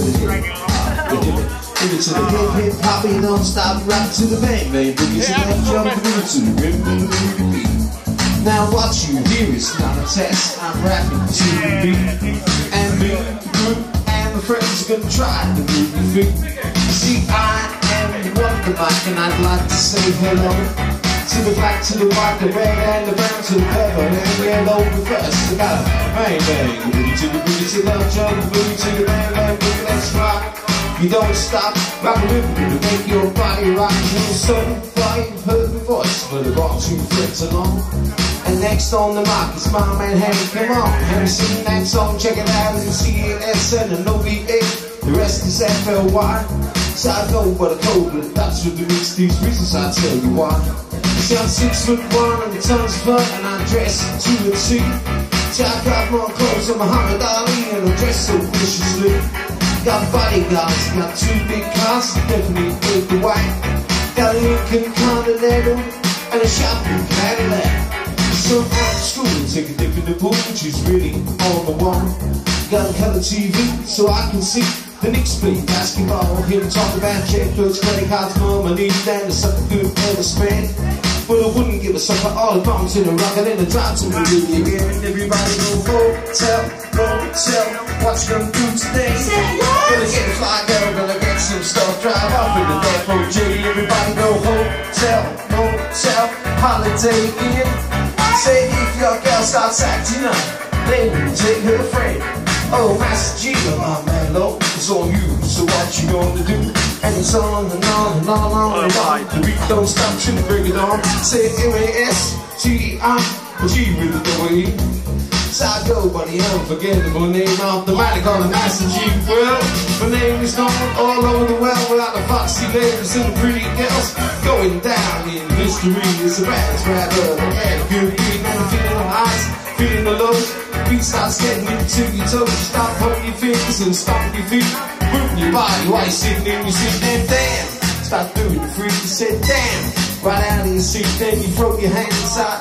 the. Give it to the hip, hip, poppy, don't stop, rock to the bang, bang, boogie to the jump, boogie to the rhythm, boogie beat. Now what you hear is not a test, I'm rapping to the beat. And the group, and my friends are gonna try to move your feet. See, I am Wonder Mike, and I'd like to say hello to the black, to the white, the red, and the brown, to the purple, and the yellow. But first, I gotta bang, bang, boogie to the boogie to the jump, boogie to the bang, bang, boogie, let's rock. You don't stop, rock a rhythm to make your body rock. You're so fine, heard the voice, but it brought two friends along. And next on the mic is my man Harry, come on. Have you seen that song? Check it out, it's C-A-S-N and OVA. The rest is F-L-Y. So I know what I told, but that's what makes these reasons I tell you why. See, I'm six foot one and tons of fun, and I dress to a T. See, I got more clothes than Muhammad Ali, and I dress so viciously. Got bodyguards, got two big cars, definitely with the white. Got a Lincoln Continental and a shopping Cadillac. So after school, take a dip in the pool, which is really on the wall. Got a color TV so I can see the Knicks play basketball. Hear them talk about checkbooks, credit cards, money, and the sucker good ever spend. But I wouldn't give a sucker all the bombs in a rocket and a drive to me again. And everybody go hotel, hotel. What you gonna do today? Gonna get a fly girl, gonna get some stuff, drive off in the Depot J. Everybody go hotel, hotel, holiday in. Say if your girl starts acting up, then take her friend. Oh, Master G, my man, low, it's on you. So what you gonna do? And it's on and on and on and on and on. The beat don't stop till you bring it on. Say M-A-S-T-I, G with the way. So I go by the unforgettable name of the man they call the Master G. Well, my name is known all over the world without the foxy ladies and the pretty girls. Going down in history is a bad rapper. And a good beat and I'm feeling the highs, feeling the lows. Beat starts getting into your toes. Start putting your fingers and stomping your feet. Moving your body while you're sitting in your seat. And damn, start doing the freak. You said damn, right out of your seat. Then you throw your hands inside.